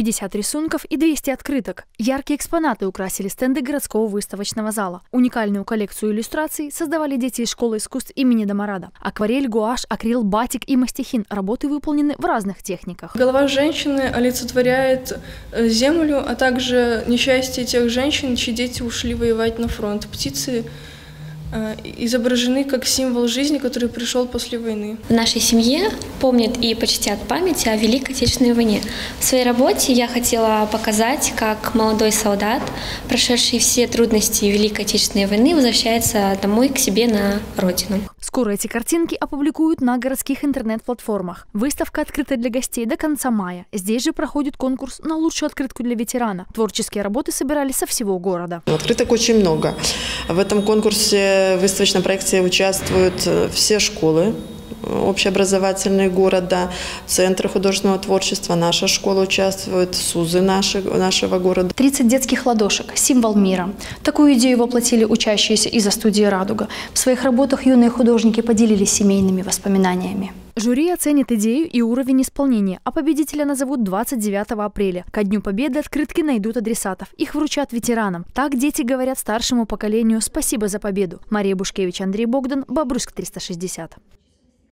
50 рисунков и 200 открыток. Яркие экспонаты украсили стенды городского выставочного зала. Уникальную коллекцию иллюстраций создавали дети из школы искусств имени Домарада. Акварель, гуашь, акрил, батик и мастихин. Работы выполнены в разных техниках. Голова женщины олицетворяет э, землю, а также несчастье тех женщин, чьи дети ушли воевать на фронт. Птицы Э, изображены как символ жизни, который пришел после войны. В нашей семье помнят и почтят память о Великой Отечественной войне. В своей работе я хотела показать, как молодой солдат, прошедший все трудности Великой Отечественной войны, возвращается домой к себе на родину. Скоро эти картинки опубликуют на городских интернет-платформах. Выставка открыта для гостей до конца мая. Здесь же проходит конкурс на лучшую открытку для ветерана. Творческие работы собирали со всего города. Открыток очень много. В этом конкурсе в выставочном проекте участвуют э, все школы общеобразовательные города, центры художественного творчества, наша школа участвует, СУЗы наши, нашего города. 30 детских ладошек – символ мира. Такую идею воплотили учащиеся из-за студии «Радуга». В своих работах юные художники поделились семейными воспоминаниями. Жюри оценит идею и уровень исполнения, а победителя назовут 29 апреля. Ко Дню Победы открытки найдут адресатов. Их вручат ветеранам. Так дети говорят старшему поколению «Спасибо за победу». Мария Бушкевич, Андрей Богдан, Бобруйск, 360.